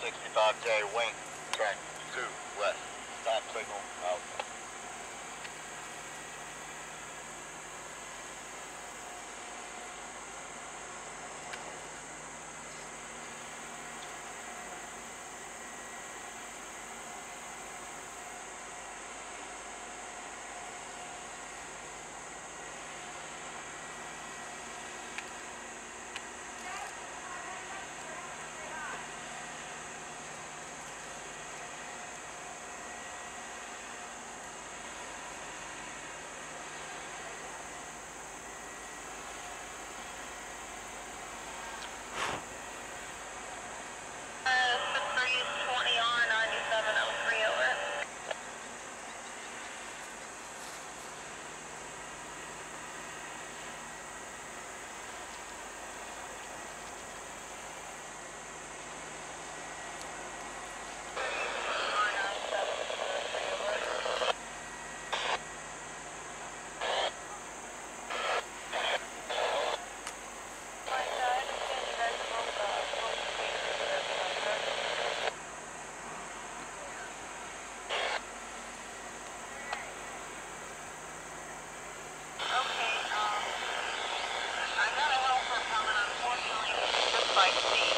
65 J Wing, track 2 west, stop signal out. see.